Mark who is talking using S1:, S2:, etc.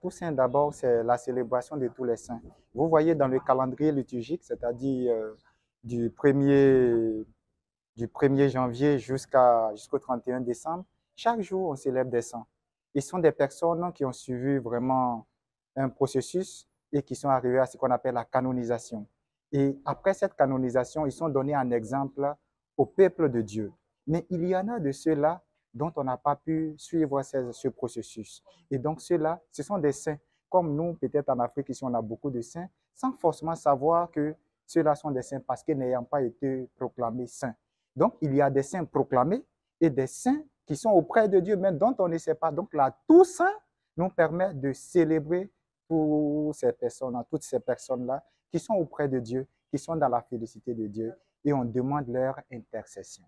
S1: Toussaint, d'abord, c'est la célébration de tous les saints. Vous voyez dans le calendrier liturgique, c'est-à-dire euh, du, 1er, du 1er janvier jusqu'au 31 décembre, chaque jour, on célèbre des saints. Ils sont des personnes qui ont suivi vraiment un processus et qui sont arrivés à ce qu'on appelle la canonisation. Et après cette canonisation, ils sont donnés un exemple au peuple de Dieu. Mais il y en a de ceux-là dont on n'a pas pu suivre ce, processus. Et donc ceux-là, ce sont des saints. Comme nous, peut-être en Afrique, ici, on a beaucoup de saints, sans forcément savoir que ceux-là sont des saints parce qu'ils n'ayant pas été proclamés saints. Donc, il y a des saints proclamés et des saints qui sont auprès de Dieu, mais dont on ne sait pas. Donc, tout ça nous permet de célébrer pour ces personnes, toutes ces personnes-là qui sont auprès de Dieu, qui sont dans la félicité de Dieu, et on demande leur intercession.